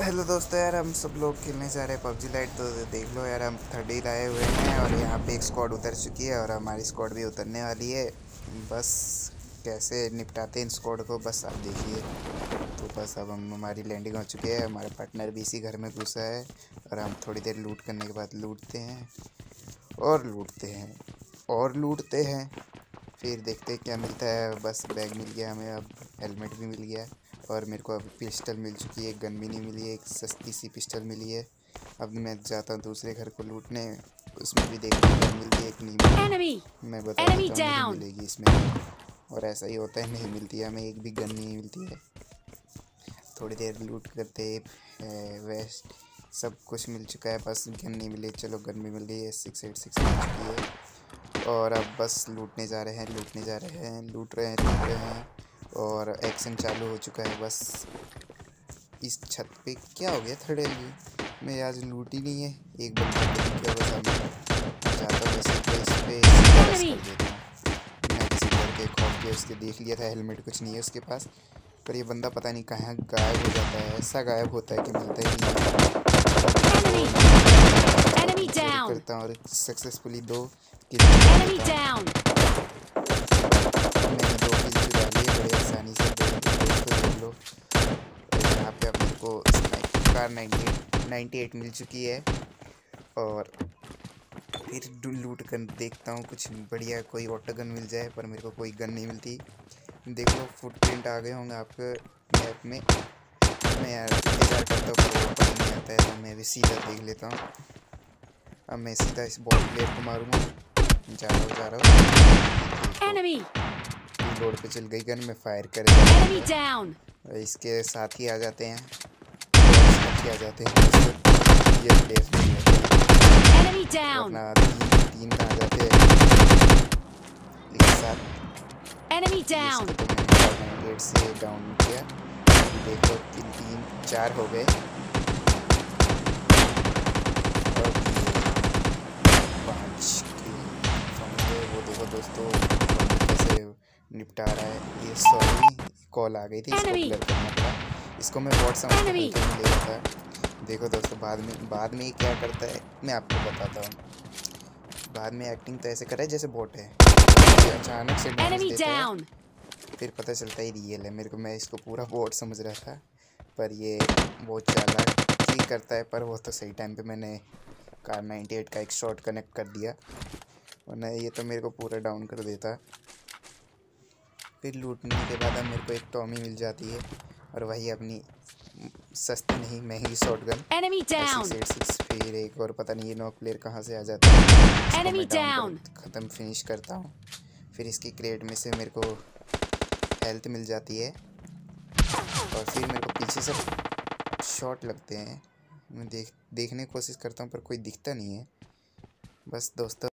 Hello दोस्तों यार, हम सब लोग खेलने जा रहे हैं पबजी लाइट तो देख लो यार, हम थर्ड लाए हुए हैं और यहाँ पे एक स्क्वाड उतर चुकी है और हमारी स्क्वाड भी उतरने वाली है। बस कैसे निपटाते हैं इन स्क्वाड को, बस आप देखिए। तो बस अब हम हमारी लैंडिंग हो चुकी है, हमारा पार्टनर भी इसी घर में घुसा है और हम थोड़ी देर लूट करने के बाद लूटते हैं और लूटते हैं और लूटते हैं। फिर देखते क्या मिलता है, बस बैग मिल गया हमें, अब हेलमेट भी मिल गया। और मेरे को अभी पिस्टल मिल चुकी है एक गन भी नहीं मिली है एक सस्ती सी पिस्टल मिली है। अब मैं जाता हूँ दूसरे घर को लूटने उसमें भी देखने को मिलती है एक नहीं मैं बता मिलेगी इसमें। और ऐसा ही होता है नहीं मिलती है हमें एक भी गन नहीं मिलती है। थोड़ी देर लूट करते वेस्ट सब कुछ मिल चुका है बस गन नहीं मिली। चलो गन भी मिल गई है सिक्स एट सिक्स मिल चुकी है। और अब बस लूटने जा रहे हैं लूटने जा रहे हैं लूट रहे हैं लूट रहे हैं। और एक्शन चालू हो चुका है बस। इस छत पे क्या हो गया? थर्ड एल मैं आज लूट ही नहीं है। एक बंदा क्या बस अब जाता वैसे तो इस पे। मैं किसी घर के खौफ के उसके देख लिया था। हेलमेट कुछ नहीं है उसके पास। पर ये बंदा पता नहीं कहाँ गायब हो जाता है। ऐसा गायब होता है कि मिलता ही नहीं। करता हूँ और सक्सेसफुली दो कार नाइन्टी एट मिल चुकी है। और फिर लूट कर देखता हूँ, कुछ बढ़िया कोई ऑटो गन मिल जाए, पर मेरे को कोई गन नहीं मिलती। देख लो फुटप्रिंट आ गए होंगे आपके मैप में। मैं यार इंतज़ार करता हूँ, पर नहीं आता है तो मैं भी सीधा देख लेता हूँ। अब मैं सीधा इस बॉल प्लेयर को मारूँगा। जा रहा हूँ, जा रहा हूँ। रोड पे चल गई गन में फायर कर इसके साथ ही आ जाते हैं। आ जाते हैं। ये प्लेस में अपना तीन तीन कहाँ जाते हैं। एक साथ। एनिमी डाउन गेट से डाउन किया। देखो तीन तीन चार हो गए। पाँच वो देखो दोस्तों। निपटा रहा है। ये सॉरी कॉल आ गई थी इसको क्लियर करना पड़ा इसको मैं वॉट समझ ले रहा था देखो दोस्तों बाद में बाद में ये क्या करता है मैं आपको बताता हूँ। बाद में एक्टिंग तो ऐसे कर रहा है जैसे बोट है। अचानक से फिर पता चलता ही रियल है। मेरे को मैं इसको पूरा बोट समझ रहा था पर ये बहुत चालाक करता है पर वो तो सही टाइम पे मैंने कार 98 का एक शॉट कनेक्ट कर दिया। वरना ये तो मेरे को पूरा डाउन कर देता। फिर लूटने के बाद अब मेरे को एक टॉमी मिल जाती है और वही अपनी सस्ती नहीं महँगी शॉट गन फिर एक और पता नहीं ये नॉक प्लेयर कहाँ से आ जाता है। ख़त्म फिनिश करता हूँ। फिर इसकी क्रेट में से मेरे को हेल्थ मिल जाती है। और फिर मेरे को पीछे से शॉट लगते हैं। मैं देख देखने की कोशिश करता हूँ पर कोई दिखता नहीं है। बस दोस्तों